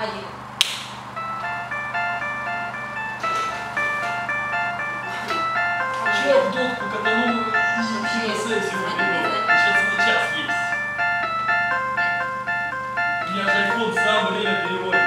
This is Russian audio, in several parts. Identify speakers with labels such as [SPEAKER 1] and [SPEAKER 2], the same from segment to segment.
[SPEAKER 1] один. Чего в
[SPEAKER 2] дудку катанула и вообще на сессию выбила? Сейчас на час есть. Я же iPhone сам время переводит.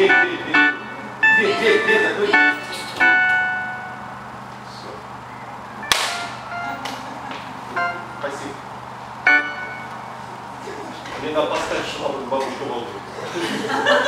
[SPEAKER 3] Дверь, дверь, дверь. Дверь, дверь, дверь закрой. Все. Спасибо. Мне надо поставить швабру, бабушка волнуется. Не